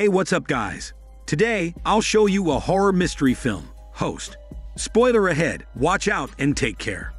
Hey, what's up, guys? Today, I'll show you a horror mystery film, Host. Spoiler ahead, watch out and take care.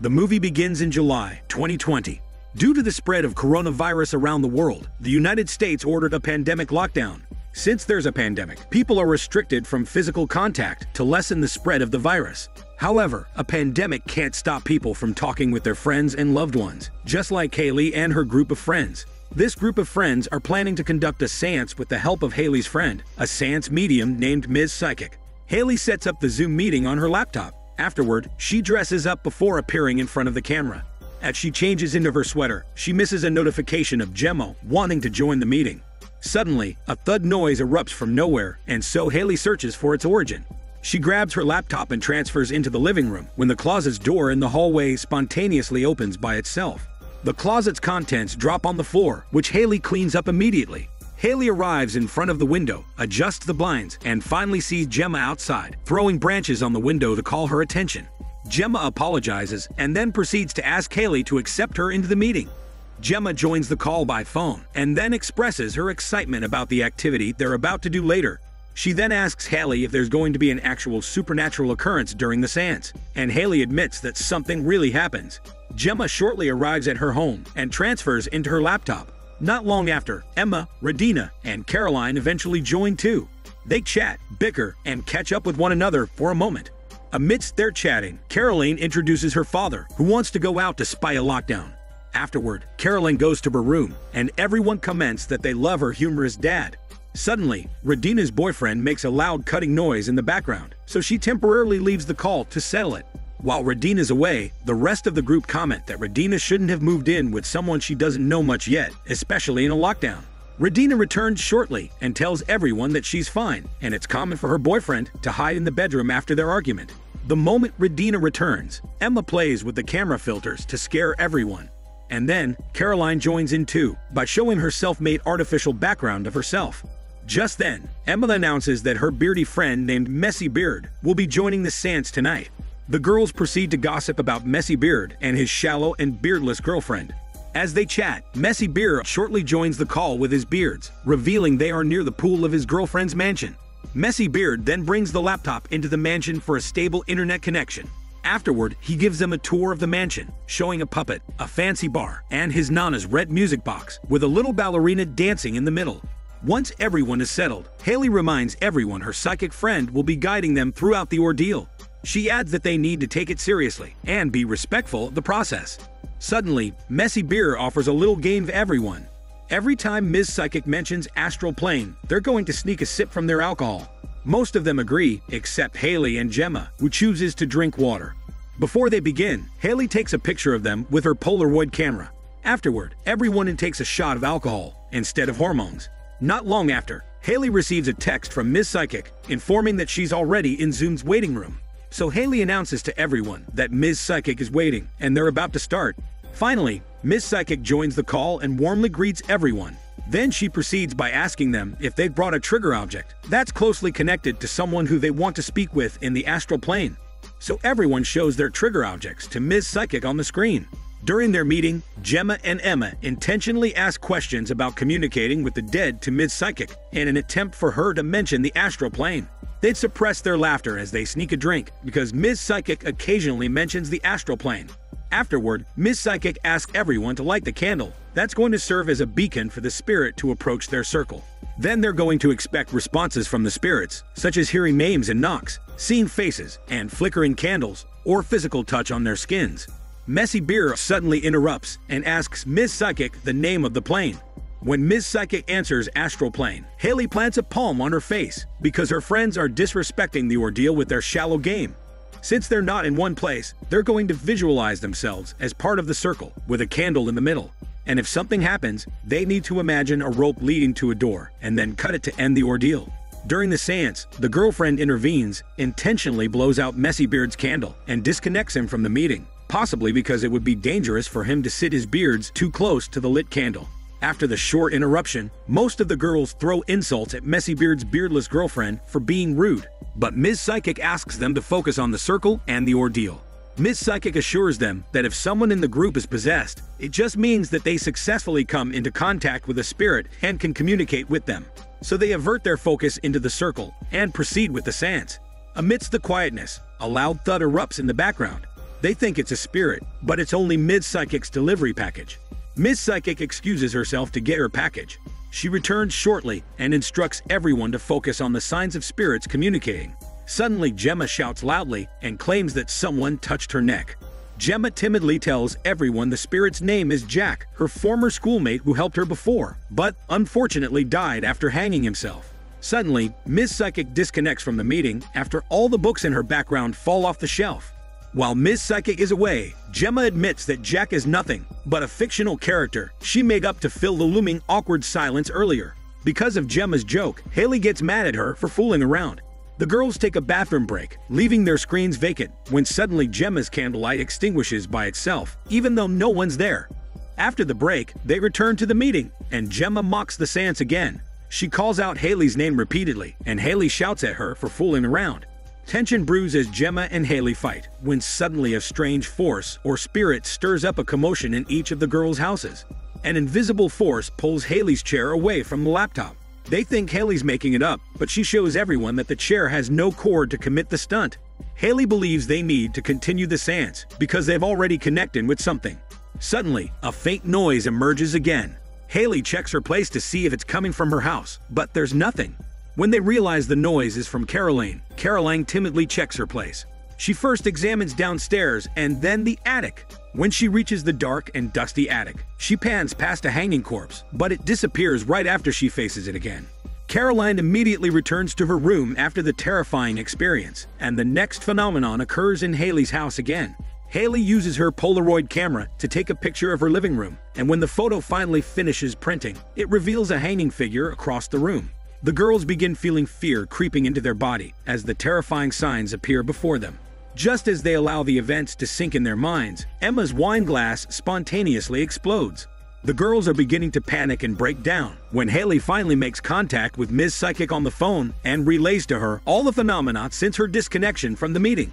The movie begins in July 2020. Due to the spread of coronavirus around the world, the United States ordered a pandemic lockdown. Since there's a pandemic, people are restricted from physical contact to lessen the spread of the virus. However, a pandemic can't stop people from talking with their friends and loved ones, just like Kaylee and her group of friends. This group of friends are planning to conduct a seance with the help of Haley's friend, a seance medium named Ms. Psychic. Haley sets up the Zoom meeting on her laptop. Afterward, she dresses up before appearing in front of the camera. As she changes into her sweater, she misses a notification of Gemma wanting to join the meeting. Suddenly, a thud noise erupts from nowhere, and so Haley searches for its origin. She grabs her laptop and transfers into the living room when the closet's door in the hallway spontaneously opens by itself. The closet's contents drop on the floor, which Haley cleans up immediately. Haley arrives in front of the window, adjusts the blinds, and finally sees Gemma outside, throwing branches on the window to call her attention. Gemma apologizes and then proceeds to ask Haley to accept her into the meeting. Gemma joins the call by phone and then expresses her excitement about the activity they're about to do later. She then asks Haley if there's going to be an actual supernatural occurrence during the seance, and Haley admits that something really happens. Gemma shortly arrives at her home and transfers into her laptop. Not long after, Emma, Radina, and Caroline eventually join too. They chat, bicker, and catch up with one another for a moment. Amidst their chatting, Caroline introduces her father, who wants to go out to spy a lockdown. Afterward, Caroline goes to her room, and everyone comments that they love her humorous dad. Suddenly, Radina's boyfriend makes a loud cutting noise in the background, so she temporarily leaves the call to settle it. While Radina's away, the rest of the group comment that Radina shouldn't have moved in with someone she doesn't know much yet, especially in a lockdown. Radina returns shortly and tells everyone that she's fine, and it's common for her boyfriend to hide in the bedroom after their argument. The moment Radina returns, Emma plays with the camera filters to scare everyone. And then, Caroline joins in too, by showing her self-made artificial background of herself. Just then, Emma announces that her beardy friend named Messy Beard will be joining the seance tonight. The girls proceed to gossip about Messy Beard and his shallow and beardless girlfriend. As they chat, Messy Beard shortly joins the call with his beards, revealing they are near the pool of his girlfriend's mansion. Messy Beard then brings the laptop into the mansion for a stable internet connection. Afterward, he gives them a tour of the mansion, showing a puppet, a fancy bar, and his Nana's red music box, with a little ballerina dancing in the middle. Once everyone is settled, Haley reminds everyone her psychic friend will be guiding them throughout the ordeal. She adds that they need to take it seriously and be respectful of the process. Suddenly, Messy Beard offers a little game for everyone. Every time Ms. Psychic mentions astral plane, they're going to sneak a sip from their alcohol. Most of them agree, except Haley and Gemma, who chooses to drink water. Before they begin, Haley takes a picture of them with her Polaroid camera. Afterward, everyone takes a shot of alcohol instead of hormones. Not long after, Haley receives a text from Ms. Psychic informing that she's already in Zoom's waiting room. So Haley announces to everyone that Ms. Psychic is waiting and they're about to start. Finally, Ms. Psychic joins the call and warmly greets everyone. Then she proceeds by asking them if they've brought a trigger object that's closely connected to someone who they want to speak with in the astral plane. So everyone shows their trigger objects to Ms. Psychic on the screen. During their meeting, Gemma and Emma intentionally ask questions about communicating with the dead to Ms. Psychic in an attempt for her to mention the astral plane. They'd suppress their laughter as they sneak a drink because Ms. Psychic occasionally mentions the astral plane. Afterward, Ms. Psychic asks everyone to light the candle. That's going to serve as a beacon for the spirit to approach their circle. Then they're going to expect responses from the spirits, such as hearing names and knocks, seeing faces, and flickering candles, or physical touch on their skins. Messy Beard suddenly interrupts and asks Ms. Psychic the name of the plane. When Ms. Psychic answers astral plane, Haley plants a palm on her face because her friends are disrespecting the ordeal with their shallow game. Since they're not in one place, they're going to visualize themselves as part of the circle with a candle in the middle. And if something happens, they need to imagine a rope leading to a door and then cut it to end the ordeal. During the seance, the girlfriend intervenes, intentionally blows out Messy Beard's candle, and disconnects him from the meeting, possibly because it would be dangerous for him to sit his beards too close to the lit candle. After the short interruption, most of the girls throw insults at Messy Beard's beardless girlfriend for being rude, but Ms. Psychic asks them to focus on the circle and the ordeal. Ms. Psychic assures them that if someone in the group is possessed, it just means that they successfully come into contact with a spirit and can communicate with them. so they avert their focus into the circle and proceed with the seance. Amidst the quietness, a loud thud erupts in the background. They think it's a spirit, but it's only Ms. Psychic's delivery package. Ms. Psychic excuses herself to get her package. She returns shortly and instructs everyone to focus on the signs of spirits communicating. Suddenly, Gemma shouts loudly and claims that someone touched her neck. Gemma timidly tells everyone the spirit's name is Jack, her former schoolmate who helped her before, but unfortunately died after hanging himself. Suddenly, Ms. Psychic disconnects from the meeting after all the books in her background fall off the shelf. While Ms. Psychic is away, Gemma admits that Jack is nothing but a fictional character she made up to fill the looming awkward silence earlier. Because of Gemma's joke, Haley gets mad at her for fooling around. The girls take a bathroom break, leaving their screens vacant, when suddenly Gemma's candlelight extinguishes by itself, even though no one's there. After the break, they return to the meeting, and Gemma mocks the seance again. She calls out Haley's name repeatedly, and Haley shouts at her for fooling around. Tension brews as Gemma and Haley fight, when suddenly a strange force or spirit stirs up a commotion in each of the girls' houses. An invisible force pulls Haley's chair away from the laptop. They think Haley's making it up, but she shows everyone that the chair has no cord to commit the stunt. Haley believes they need to continue the seance because they've already connected with something. Suddenly, a faint noise emerges again. Haley checks her place to see if it's coming from her house, but there's nothing. When they realize the noise is from Caroline, Caroline timidly checks her place. She first examines downstairs and then the attic. When she reaches the dark and dusty attic, she pans past a hanging corpse, but it disappears right after she faces it again. Caroline immediately returns to her room after the terrifying experience, and the next phenomenon occurs in Haley's house again. Haley uses her Polaroid camera to take a picture of her living room, and when the photo finally finishes printing, it reveals a hanging figure across the room. The girls begin feeling fear creeping into their body as the terrifying signs appear before them. Just as they allow the events to sink in their minds, Emma's wine glass spontaneously explodes. The girls are beginning to panic and break down when Haley finally makes contact with Ms. Psychic on the phone and relays to her all the phenomena since her disconnection from the meeting.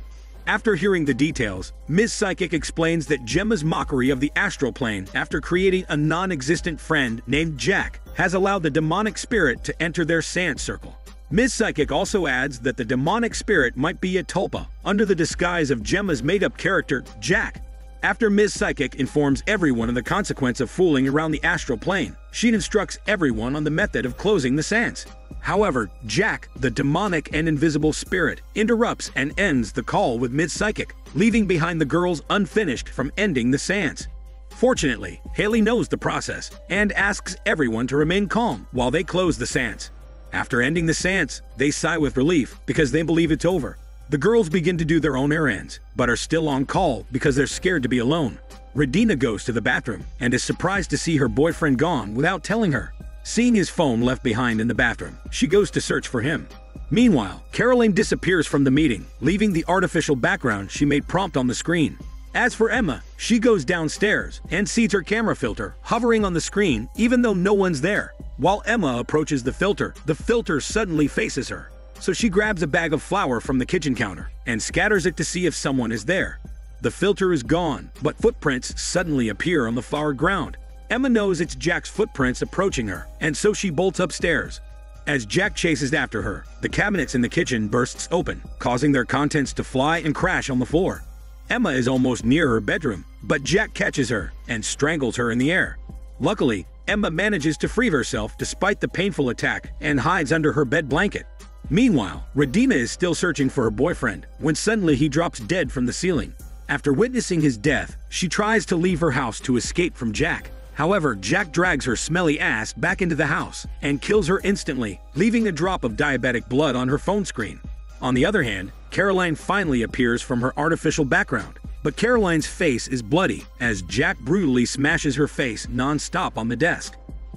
After hearing the details, Ms. Psychic explains that Gemma's mockery of the astral plane after creating a non existent friend named Jack has allowed the demonic spirit to enter their seance circle. Ms. Psychic also adds that the demonic spirit might be a tulpa under the disguise of Gemma's made up character, Jack. After Ms. Psychic informs everyone of the consequence of fooling around the astral plane, she instructs everyone on the method of closing the seance. However, Jack, the demonic and invisible spirit, interrupts and ends the call with Ms. Psychic, leaving behind the girls unfinished from ending the seance. Fortunately, Haley knows the process and asks everyone to remain calm while they close the seance. After ending the seance, they sigh with relief because they believe it's over. The girls begin to do their own errands, but are still on call because they're scared to be alone. Radina goes to the bathroom and is surprised to see her boyfriend gone without telling her. Seeing his phone left behind in the bathroom, she goes to search for him. Meanwhile, Caroline disappears from the meeting, leaving the artificial background she made prompt on the screen. As for Emma, she goes downstairs and sees her camera filter hovering on the screen even though no one's there. While Emma approaches the filter, the filter suddenly faces her. So she grabs a bag of flour from the kitchen counter and scatters it to see if someone is there. The filter is gone, but footprints suddenly appear on the far ground. Emma knows it's Jack's footprints approaching her, and so she bolts upstairs. As Jack chases after her, the cabinets in the kitchen bursts open, causing their contents to fly and crash on the floor. Emma is almost near her bedroom, but Jack catches her and strangles her in the air. Luckily, Emma manages to free herself despite the painful attack and hides under her bed blanket. Meanwhile, Radina is still searching for her boyfriend when suddenly he drops dead from the ceiling. After witnessing his death, she tries to leave her house to escape from Jack. However, Jack drags her smelly ass back into the house and kills her instantly, leaving a drop of diabetic blood on her phone screen. On the other hand, Caroline finally appears from her artificial background, but Caroline's face is bloody as Jack brutally smashes her face non-stop on the desk.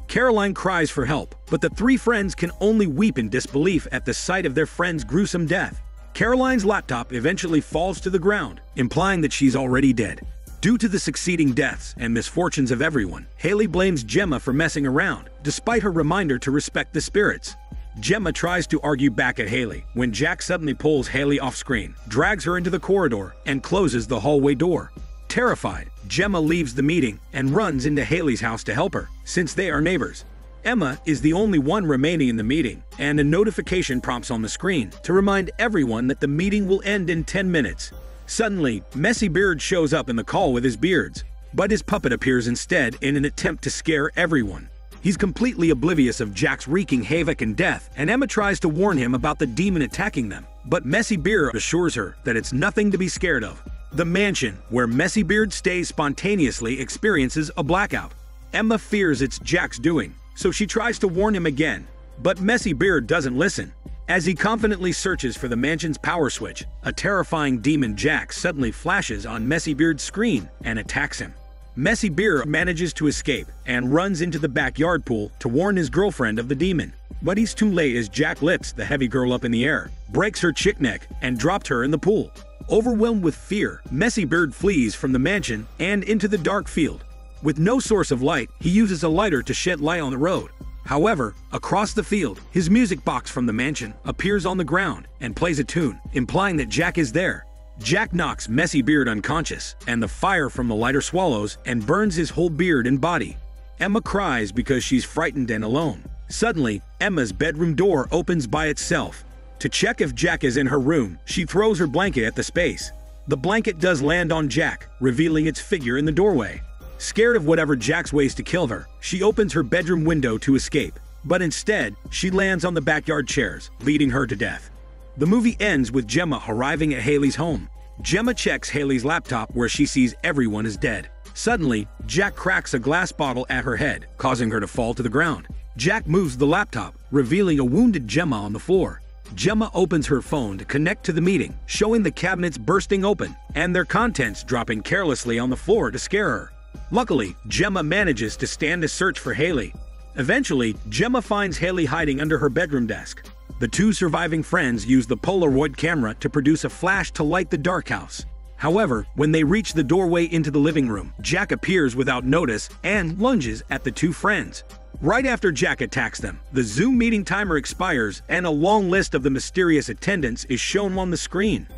Caroline cries for help, but the three friends can only weep in disbelief at the sight of their friend's gruesome death. Caroline's laptop eventually falls to the ground, implying that she's already dead. Due to the succeeding deaths and misfortunes of everyone, Haley blames Gemma for messing around, despite her reminder to respect the spirits. Gemma tries to argue back at Haley when Jack suddenly pulls Haley off screen, drags her into the corridor, and closes the hallway door. Terrified, Gemma leaves the meeting and runs into Haley's house to help her, since they are neighbors. Emma is the only one remaining in the meeting, and a notification prompts on the screen to remind everyone that the meeting will end in 10 minutes. Suddenly, Messy Beard shows up in the call with his beards, but his puppet appears instead in an attempt to scare everyone. He's completely oblivious of Jack's wreaking havoc and death, and Emma tries to warn him about the demon attacking them. But Messy Beard assures her that it's nothing to be scared of. The mansion, where Messy Beard stays spontaneously, experiences a blackout. Emma fears it's Jack's doing, so she tries to warn him again. But Messy Beard doesn't listen. As he confidently searches for the mansion's power switch, a terrifying demon Jack suddenly flashes on Messy Beard's screen and attacks him. Messy Beard manages to escape and runs into the backyard pool to warn his girlfriend of the demon. But he's too late as Jack lifts the heavy girl up in the air, breaks her chick neck, and dropped her in the pool. Overwhelmed with fear, Messy Beard flees from the mansion and into the dark field. With no source of light, he uses a lighter to shed light on the road. However, across the field, his music box from the mansion appears on the ground and plays a tune, implying that Jack is there. Jack knocks Messy Beard unconscious, and the fire from the lighter swallows and burns his whole beard and body. Emma cries because she's frightened and alone. Suddenly, Emma's bedroom door opens by itself. To check if Jack is in her room, she throws her blanket at the space. The blanket does land on Jack, revealing its figure in the doorway. Scared of whatever Jack's ways to kill her, she opens her bedroom window to escape. But instead, she lands on the backyard chairs, leading her to death. The movie ends with Gemma arriving at Haley's home. Gemma checks Haley's laptop where she sees everyone is dead. Suddenly, Jack cracks a glass bottle at her head, causing her to fall to the ground. Jack moves the laptop, revealing a wounded Gemma on the floor. Gemma opens her phone to connect to the meeting, showing the cabinets bursting open and their contents dropping carelessly on the floor to scare her. Luckily, Gemma manages to stand a search for Haley. Eventually, Gemma finds Haley hiding under her bedroom desk. The two surviving friends use the Polaroid camera to produce a flash to light the dark house. However, when they reach the doorway into the living room, Jack appears without notice and lunges at the two friends. Right after Jack attacks them, the Zoom meeting timer expires and a long list of the mysterious attendants is shown on the screen.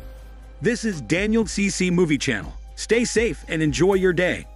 This is Daniel CC Movie Channel. Stay safe and enjoy your day.